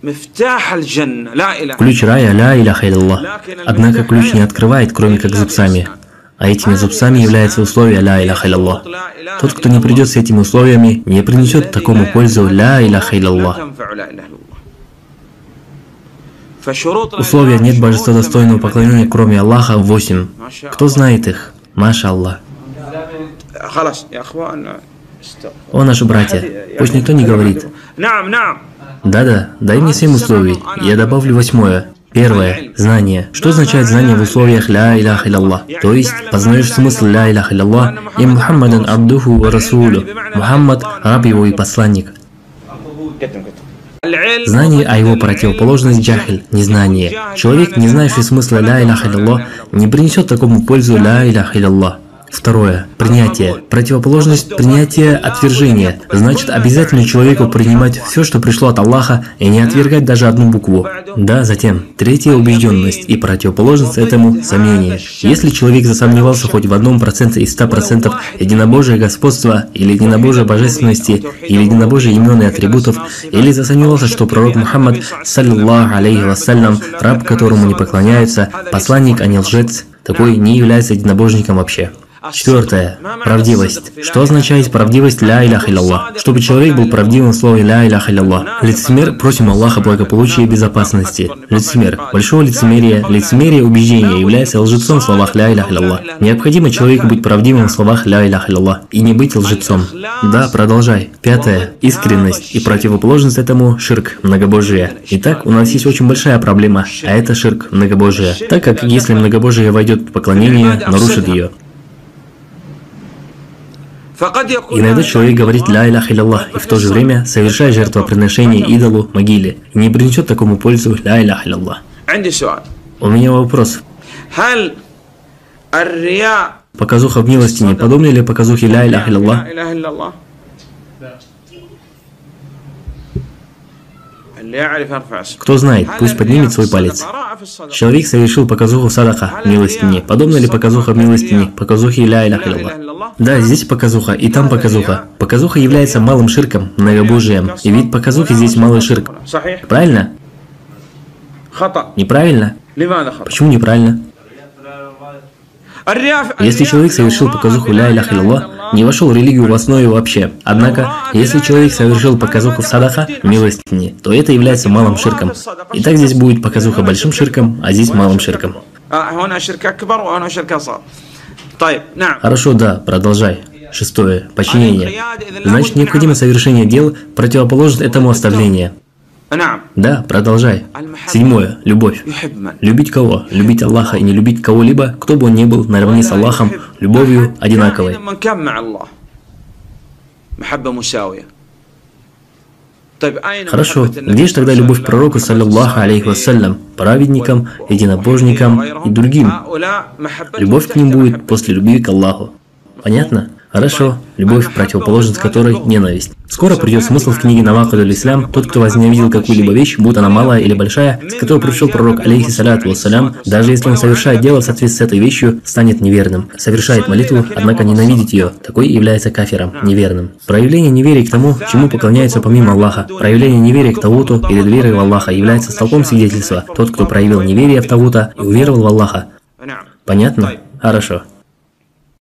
Ключ рая ля иляха илlallah. Однако ключ не открывает, кроме как зубцами. А этими зубцами является условие ля иляха илlallah. Тот, кто не придет с этими условиями, не принесет такому пользу ля иляха илlallah. Условия нет божества достойного поклонения, кроме Аллаха, восемь. Кто знает их? Маша Аллах. О, наши братья, пусть никто не говорит. Да-да, дай мне семь условий. Я добавлю восьмое. Первое. Знание. Что означает знание в условиях «Ля илях иляллах»? То есть, познаешь смысл «Ля илях иляллах» и «Мухаммадан абдуху ва расулю». Мухаммад – раб его и посланник. Знание, о его противоположность джахиль, незнание. Человек, не знающий смысла «Ля илях иляллах», не принесет такому пользу «Ля илях иляллах». Второе. Принятие. Противоположность принятия – отвержение. Значит, обязательно человеку принимать все, что пришло от Аллаха, и не отвергать даже одну букву. Да, затем. Третье – убежденность. И противоположность этому – сомнение. Если человек засомневался хоть в одном проценте из ста процентов единобожия господства, или единобожия божественности, или единобожия имен и атрибутов, или засомневался, что пророк Мухаммад, саллиллаху алейхи вассалям, раб, которому не поклоняются, посланник, а не лжец, такой не является единобожником вообще. Четвертое. Правдивость. Что означает правдивость ля иляха илlallah? Чтобы человек был правдивым в слове ля иляха илlallah. Лицемер, просим Аллаха благополучия и безопасности. Лицемер. Большого лицемерия, лицемерие убеждения является лжецом в словах ля иляха илlallah. Необходимо человеку быть правдивым в словах ля иляха илlallah и не быть лжецом. Да, продолжай. Пятое. Искренность и противоположность этому ширк, многобожие. Итак, у нас есть очень большая проблема, а это ширк, многобожие. Так как если многобожие войдет в поклонение, нарушит ее. Иногда человек говорит «Ля илях иляллах» и в то же время совершает жертвоприношение идолу, могиле, и не принесет такому пользу «Ля илях иляллах». У меня вопрос. Показуха в милостине подобны ли показухи «Ля илях иляллах»? Кто знает, пусть поднимет свой палец. Человек совершил показуху садаха, милостине. Подобно ли показуха милостине, показухе ля иляха Да, здесь показуха, и там показуха. Показуха является малым ширком, многобожием. И вид показухи здесь малый ширк. Правильно? Неправильно? Почему неправильно? Если человек совершил показуху ля иляха не вошел в религию в основе вообще. Однако, если человек совершил показуху в садаха, в милостине, то это является малым ширком. Итак, здесь будет показуха большим ширком, а здесь малым ширком. Хорошо, да, продолжай. Шестое. Починение. Значит, необходимо совершение дел противоположно этому оставлению. Да, продолжай. Седьмое. Любовь. Любить кого? Любить Аллаха и не любить кого-либо, кто бы он ни был, наравне с Аллахом, любовью одинаковой. Хорошо, где же тогда любовь Пророка саллиллаху алейхи вассалям, праведникам, единобожникам и другим? Любовь к ним будет после любви к Аллаху. Понятно? Хорошо, любовь, противоположность которой ненависть. Скоро придет смысл в книге Навакаль Ислам, тот, кто возненавидел какую-либо вещь, будь она малая или большая, с которой пришел пророк алейхи салату вассалям, даже если он совершает дело в соответствии с этой вещью, станет неверным. Совершает молитву, однако ненавидит ее. Такой является кафиром, неверным. Проявление неверия к тому, чему поклоняются помимо Аллаха. Проявление неверия к Тауту или веры в Аллаха является столпом свидетельства. Тот, кто проявил неверие в Таута и уверовал в Аллаха. Понятно? Хорошо.